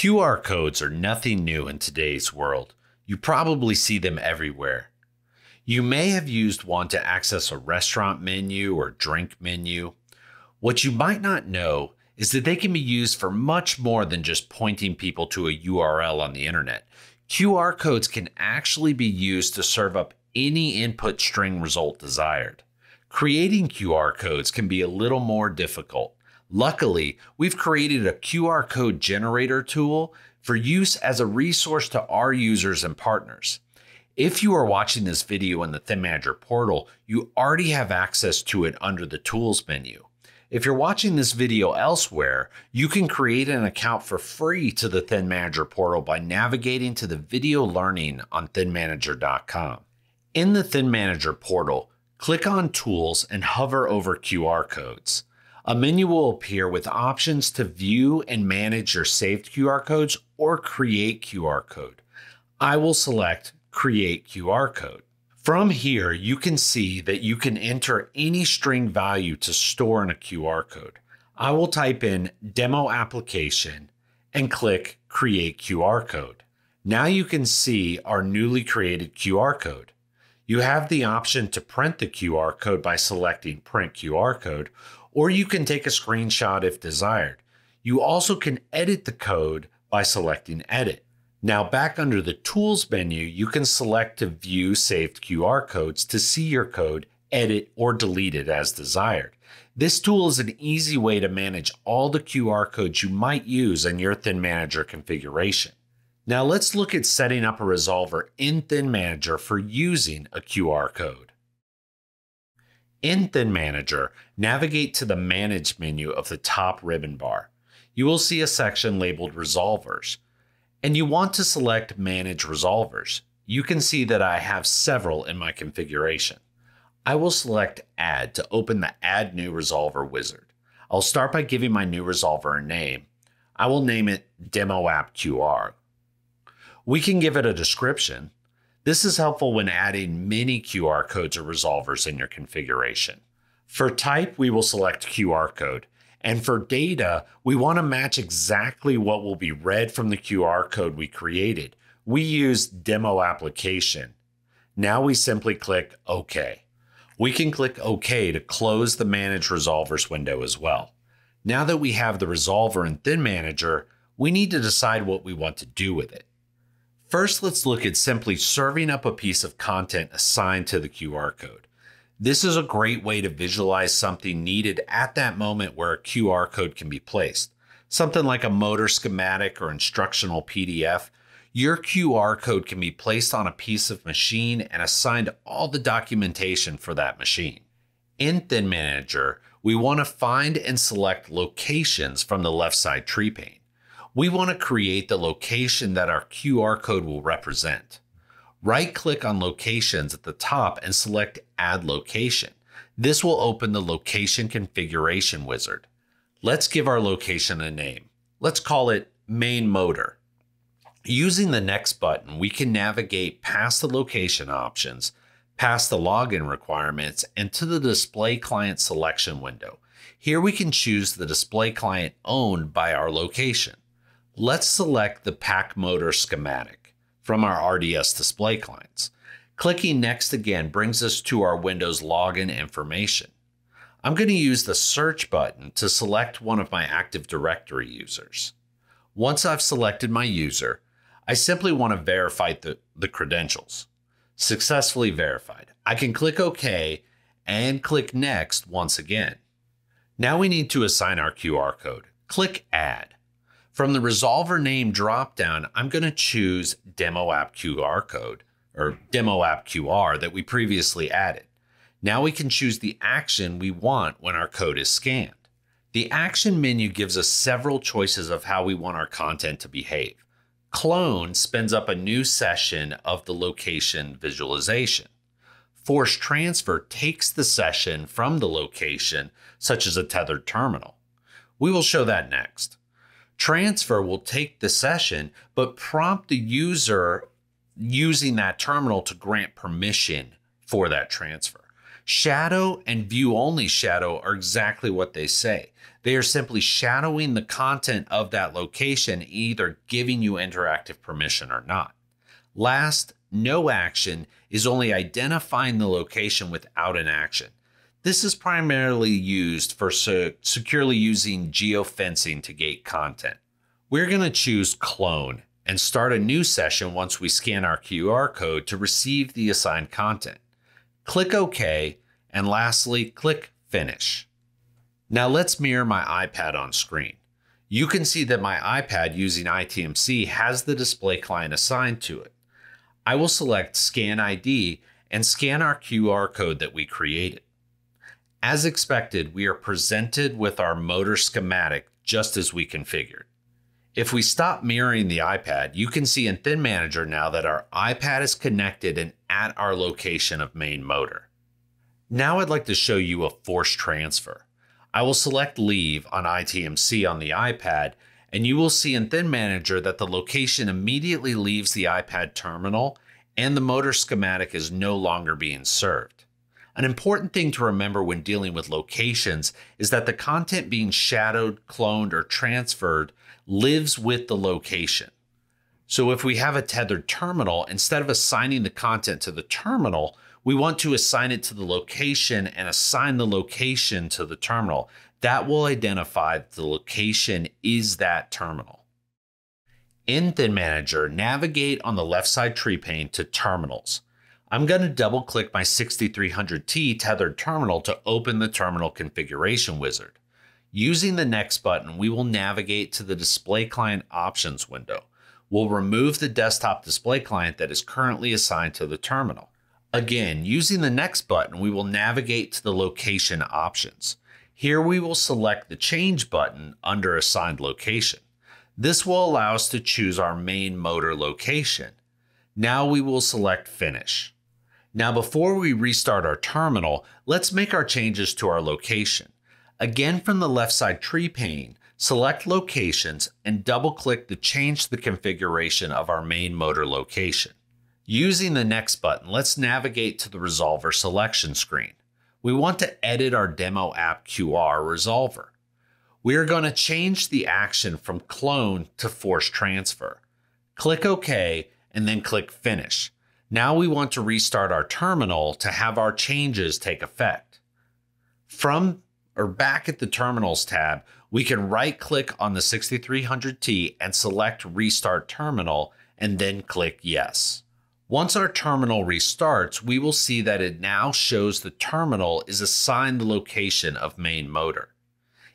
QR codes are nothing new in today's world. You probably see them everywhere. You may have used one to access a restaurant menu or drink menu. What you might not know is that they can be used for much more than just pointing people to a URL on the internet. QR codes can actually be used to serve up any input string result desired. Creating QR codes can be a little more difficult. Luckily, we've created a QR code generator tool for use as a resource to our users and partners. If you are watching this video in the ThinManager portal, you already have access to it under the Tools menu. If you're watching this video elsewhere, you can create an account for free to the ThinManager portal by navigating to the video learning on thinmanager.com. In the ThinManager portal, click on Tools and hover over QR codes. A menu will appear with options to view and manage your saved QR codes or create QR code. I will select Create QR Code. From here, you can see that you can enter any string value to store in a QR code. I will type in demo application and click Create QR Code. Now you can see our newly created QR code. You have the option to print the QR code by selecting Print QR Code or you can take a screenshot if desired. You also can edit the code by selecting Edit. Now back under the Tools menu, you can select to view saved QR codes to see your code, edit, or delete it as desired. This tool is an easy way to manage all the QR codes you might use in your ThinManager configuration. Now let's look at setting up a resolver in ThinManager for using a QR code. In ThinManager, navigate to the Manage menu of the top ribbon bar. You will see a section labeled Resolvers, and you want to select Manage Resolvers. You can see that I have several in my configuration. I will select Add to open the Add New Resolver wizard. I'll start by giving my new resolver a name. I will name it Demo App QR. We can give it a description. This is helpful when adding many QR codes or resolvers in your configuration. For type, we will select QR code. And for data, we want to match exactly what will be read from the QR code we created. We use demo application. Now we simply click OK. We can click OK to close the Manage Resolvers window as well. Now that we have the resolver in ThinManager, we need to decide what we want to do with it. First, let's look at simply serving up a piece of content assigned to the QR code. This is a great way to visualize something needed at that moment where a QR code can be placed. Something like a motor schematic or instructional PDF, your QR code can be placed on a piece of machine and assigned all the documentation for that machine. In ThinManager, we want to find and select locations from the left side tree pane we want to create the location that our QR code will represent. Right click on locations at the top and select add location. This will open the location configuration wizard. Let's give our location a name. Let's call it main motor. Using the next button, we can navigate past the location options, past the login requirements, and to the display client selection window. Here we can choose the display client owned by our location. Let's select the pack motor schematic from our RDS display clients. Clicking next again brings us to our Windows login information. I'm going to use the search button to select one of my Active Directory users. Once I've selected my user, I simply want to verify the, the credentials. Successfully verified. I can click OK and click Next once again. Now we need to assign our QR code. Click Add. From the resolver name dropdown, I'm going to choose demo app QR code or demo app QR that we previously added. Now we can choose the action we want when our code is scanned. The action menu gives us several choices of how we want our content to behave. Clone spins up a new session of the location visualization. Force transfer takes the session from the location, such as a tethered terminal. We will show that next. Transfer will take the session, but prompt the user using that terminal to grant permission for that transfer. Shadow and view only shadow are exactly what they say. They are simply shadowing the content of that location, either giving you interactive permission or not. Last, no action is only identifying the location without an action. This is primarily used for securely using geofencing to gate content. We're going to choose clone and start a new session once we scan our QR code to receive the assigned content. Click OK, and lastly, click Finish. Now let's mirror my iPad on screen. You can see that my iPad using iTMC has the display client assigned to it. I will select Scan ID and scan our QR code that we created. As expected, we are presented with our motor schematic just as we configured. If we stop mirroring the iPad, you can see in ThinManager now that our iPad is connected and at our location of main motor. Now I'd like to show you a force transfer. I will select Leave on iTMC on the iPad, and you will see in ThinManager that the location immediately leaves the iPad terminal and the motor schematic is no longer being served. An important thing to remember when dealing with locations is that the content being shadowed, cloned, or transferred lives with the location. So if we have a tethered terminal, instead of assigning the content to the terminal, we want to assign it to the location and assign the location to the terminal. That will identify the location is that terminal. In ThinManager, navigate on the left side tree pane to Terminals. I'm going to double click my 6300T tethered terminal to open the terminal configuration wizard. Using the next button, we will navigate to the display client options window. We'll remove the desktop display client that is currently assigned to the terminal. Again, using the next button, we will navigate to the location options. Here we will select the change button under assigned location. This will allow us to choose our main motor location. Now we will select finish. Now, before we restart our terminal, let's make our changes to our location. Again, from the left side tree pane, select Locations and double click to change the configuration of our main motor location. Using the Next button, let's navigate to the Resolver selection screen. We want to edit our demo app QR resolver. We are going to change the action from clone to force transfer. Click OK and then click Finish. Now we want to restart our terminal to have our changes take effect. From or back at the Terminals tab, we can right click on the 6300T and select Restart Terminal and then click Yes. Once our terminal restarts, we will see that it now shows the terminal is assigned the location of main motor.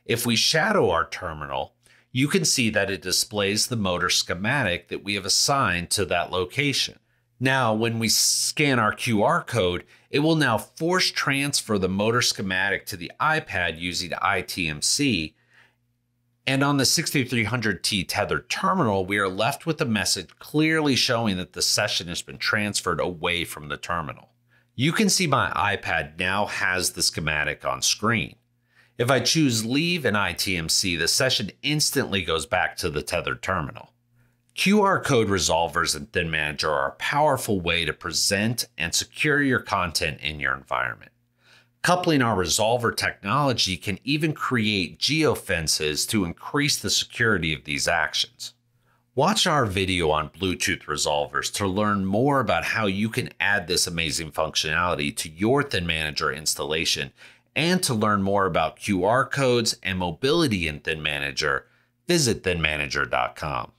If we shadow our terminal, you can see that it displays the motor schematic that we have assigned to that location. Now, when we scan our QR code, it will now force transfer the motor schematic to the iPad using iTMC. And on the 6300T tethered terminal, we are left with a message clearly showing that the session has been transferred away from the terminal. You can see my iPad now has the schematic on screen. If I choose Leave in iTMC, the session instantly goes back to the tethered terminal. QR code resolvers in ThinManager are a powerful way to present and secure your content in your environment. Coupling our resolver technology can even create geofences to increase the security of these actions. Watch our video on Bluetooth resolvers to learn more about how you can add this amazing functionality to your ThinManager installation and to learn more about QR codes and mobility in ThinManager, visit thinmanager.com.